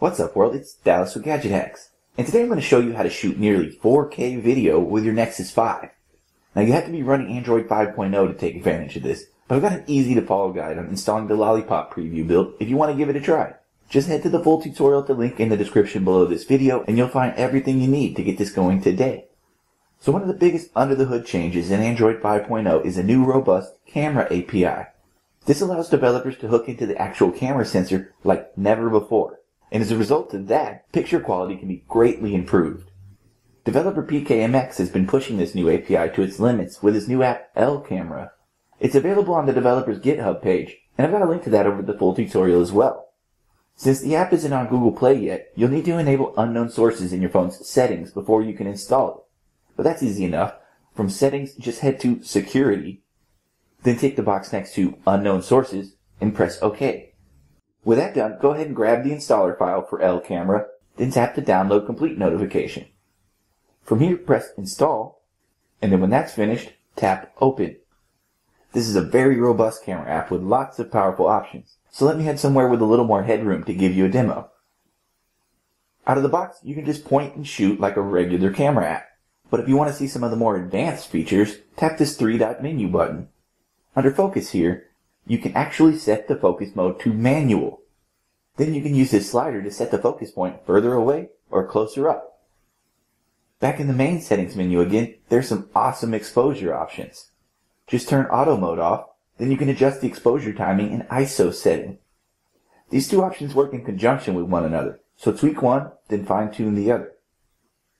What's up world, it's Dallas with Gadget Hacks. And today I'm going to show you how to shoot nearly 4K video with your Nexus 5. Now you have to be running Android 5.0 to take advantage of this, but I've got an easy to follow guide on installing the Lollipop preview build if you want to give it a try. Just head to the full tutorial at the link in the description below this video and you'll find everything you need to get this going today. So one of the biggest under the hood changes in Android 5.0 is a new robust camera API. This allows developers to hook into the actual camera sensor like never before. And as a result of that, picture quality can be greatly improved. Developer PKMX has been pushing this new API to its limits with his new app L Camera. It's available on the developer's GitHub page, and I've got a link to that over the full tutorial as well. Since the app isn't on Google Play yet, you'll need to enable unknown sources in your phone's settings before you can install it. But that's easy enough. From settings, just head to security then tick the box next to Unknown Sources and press OK. With that done, go ahead and grab the installer file for L Camera, then tap the Download Complete notification. From here, press Install, and then when that's finished, tap Open. This is a very robust camera app with lots of powerful options, so let me head somewhere with a little more headroom to give you a demo. Out of the box, you can just point and shoot like a regular camera app. But if you want to see some of the more advanced features, tap this three dot menu button. Under focus here, you can actually set the focus mode to manual. Then you can use this slider to set the focus point further away or closer up. Back in the main settings menu again, there's some awesome exposure options. Just turn auto mode off, then you can adjust the exposure timing and ISO setting. These two options work in conjunction with one another, so tweak one, then fine tune the other.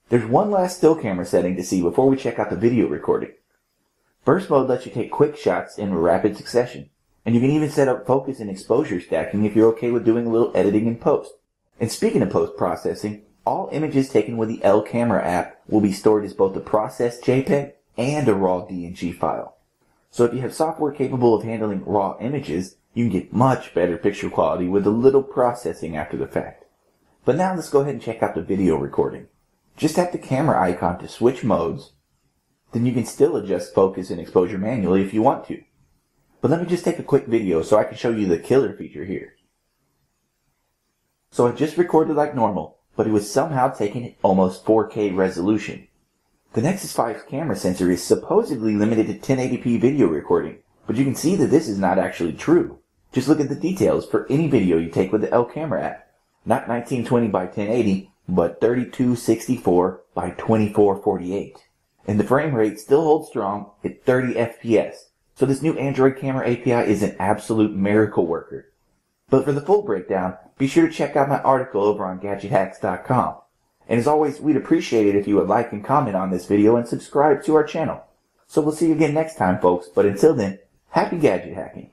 There's one last still camera setting to see before we check out the video recording. Burst mode lets you take quick shots in rapid succession. And you can even set up focus and exposure stacking if you're okay with doing a little editing in post. And speaking of post processing, all images taken with the L Camera app will be stored as both a processed JPEG and a raw DNG file. So if you have software capable of handling raw images, you can get much better picture quality with a little processing after the fact. But now let's go ahead and check out the video recording. Just tap the camera icon to switch modes, then you can still adjust focus and exposure manually if you want to. But let me just take a quick video so I can show you the killer feature here. So I just recorded like normal, but it was somehow taking almost 4K resolution. The Nexus 5's camera sensor is supposedly limited to 1080p video recording, but you can see that this is not actually true. Just look at the details for any video you take with the L camera app. Not 1920 by 1080, but 3264 by 2448 and the frame rate still holds strong at 30 FPS. So this new Android camera API is an absolute miracle worker. But for the full breakdown, be sure to check out my article over on GadgetHacks.com. And as always, we'd appreciate it if you would like and comment on this video and subscribe to our channel. So we'll see you again next time, folks. But until then, happy gadget hacking.